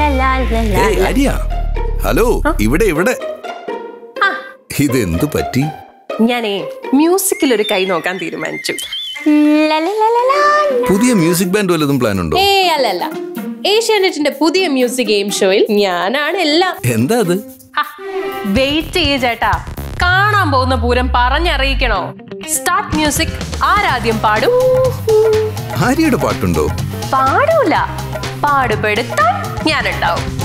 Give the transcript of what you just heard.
Arya? Hello ഇവിടെ ഇവിടെ. ഇതെന്തു പറ്റി? ഞാനേ മ്യൂസിക്കിൽ ഒരു കൈ നോക്കാൻ തീരുമാനിച്ചു. പുതിയ മ്യൂസിക് ബാൻഡ് വല്ലതും പ്ലാൻ ഉണ്ടോ ഏ അല്ലല്ല ഏഷ്യാനെറ്റിന്റെ പുതിയ മ്യൂസിക് ഗെയിം ഷോയിൽ ഞാനാണ് എല്ലാം. എന്താ അത്? വെയിറ്റ് ചെയ്യ ചേട്ടാ. കാണാൻ പോകുന്ന പൂരം പറഞ്ഞറിയിക്കണോ? സ്റ്റാർട്ട് മ്യൂസിക് ആരാദ്യം പാടും? ആര്യയുടെ പാട്ടുണ്ടോ? പാടൂല. പാടുപെടുത്താൻ ഞാനുണ്ടാവും